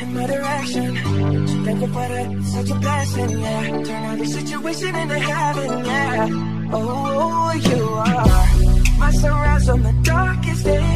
in my direction. Thank thankful for that, such a blessing, yeah Turn every situation into heaven, yeah. Oh, you are my sunrise on the darkest day.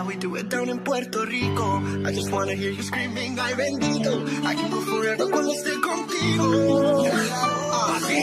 how we do it down in Puerto Rico. I just wanna hear you screaming, ay bendito. I can go forever cuando esté contigo. Así,